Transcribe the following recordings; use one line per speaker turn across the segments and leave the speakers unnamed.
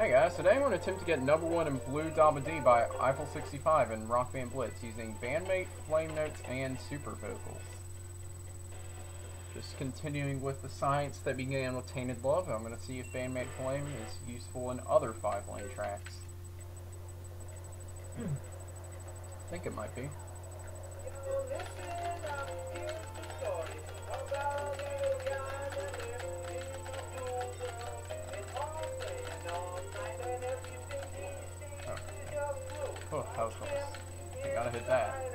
Hey guys, today I'm going to attempt to get number one in Blue Da Ba Dee by Eiffel 65 in Rock Band Blitz using bandmate, flame notes, and super vocals. Just continuing with the science that began with Tainted Love, I'm going to see if bandmate flame is useful in other five lane tracks. Hmm. I think it might be. Oh, that was close. I gotta hit that.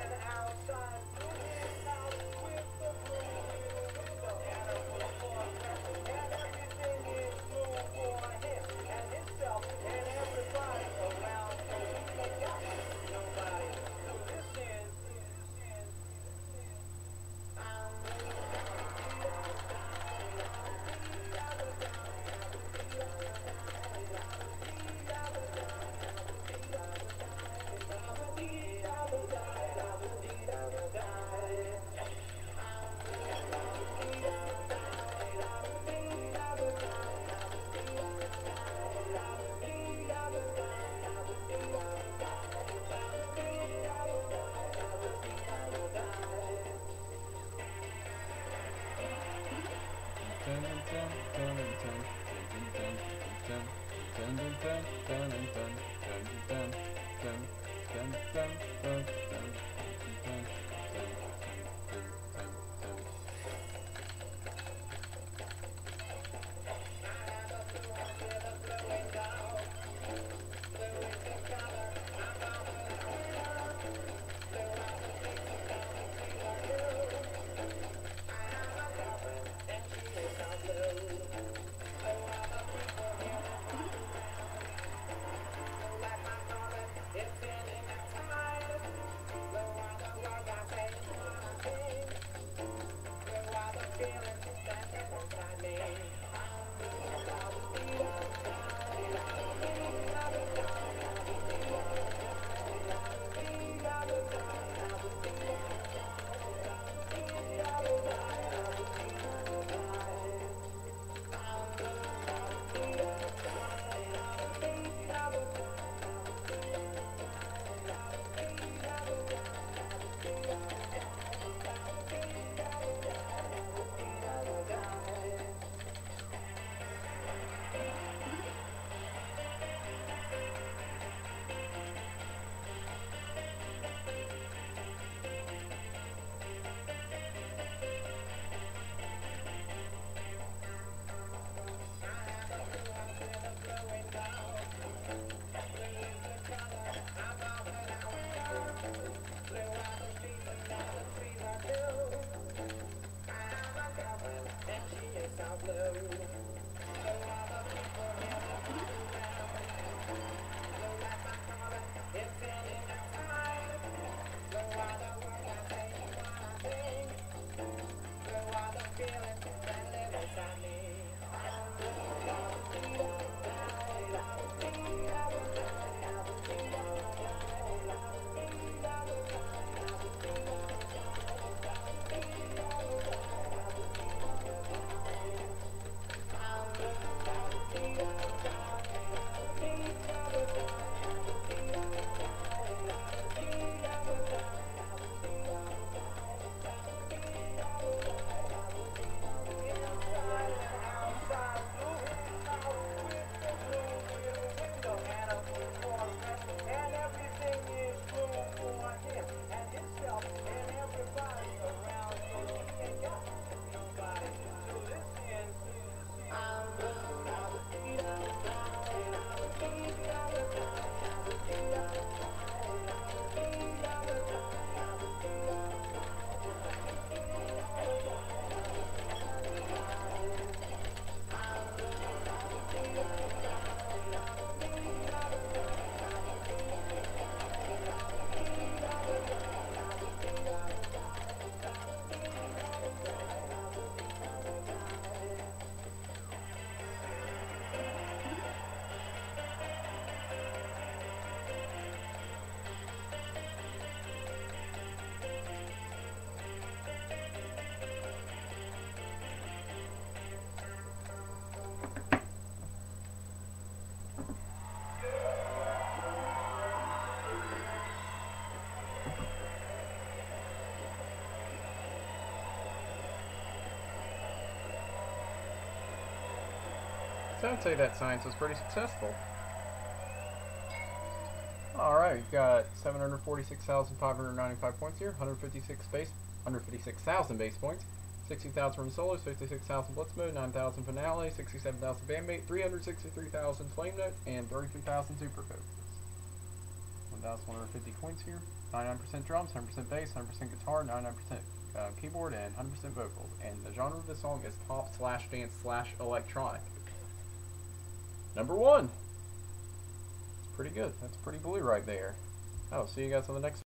dun dun dun dun encontrarei. Pablo.
I'd say that science was pretty successful. Alright, we've got 746,595 points here, 156 base, 156,000 base points, 60,000 from solos, 56,000 blitz mode, 9,000 finale, 67,000 bandmate, 363,000 flame note, and 33,000 super focus. 1,150 coins here, 99% drums, 100% bass, 100% guitar, 99% uh, keyboard, and 100% vocals. And the genre of the song is pop slash dance slash electronic. Number one. It's pretty good. That's pretty blue right there. Oh, see you guys on the next